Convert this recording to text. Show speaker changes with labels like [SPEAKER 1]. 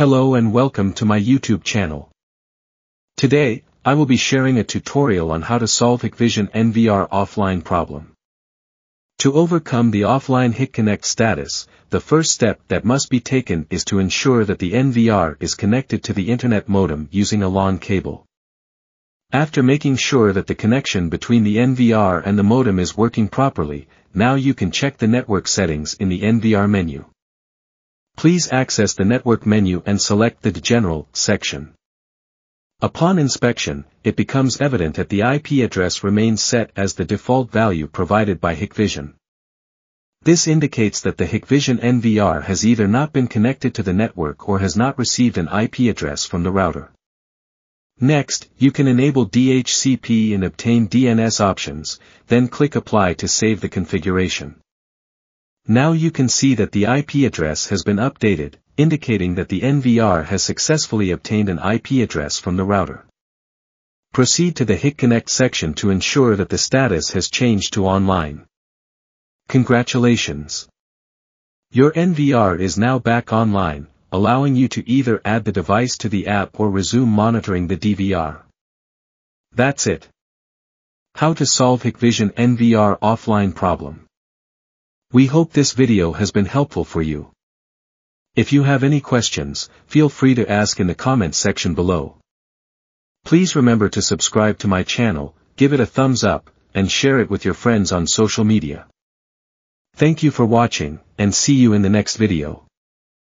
[SPEAKER 1] Hello and welcome to my YouTube channel. Today, I will be sharing a tutorial on how to solve Hikvision NVR offline problem. To overcome the offline HikConnect status, the first step that must be taken is to ensure that the NVR is connected to the internet modem using a LAN cable. After making sure that the connection between the NVR and the modem is working properly, now you can check the network settings in the NVR menu. Please access the network menu and select the General section. Upon inspection, it becomes evident that the IP address remains set as the default value provided by Hikvision. This indicates that the Hikvision NVR has either not been connected to the network or has not received an IP address from the router. Next, you can enable DHCP and obtain DNS options, then click Apply to save the configuration. Now you can see that the IP address has been updated, indicating that the NVR has successfully obtained an IP address from the router. Proceed to the HikConnect section to ensure that the status has changed to online. Congratulations! Your NVR is now back online, allowing you to either add the device to the app or resume monitoring the DVR. That's it. How to solve Hikvision NVR offline problem. We hope this video has been helpful for you. If you have any questions, feel free to ask in the comments section below. Please remember to subscribe to my channel, give it a thumbs up, and share it with your friends on social media. Thank you for watching, and see you in the next video.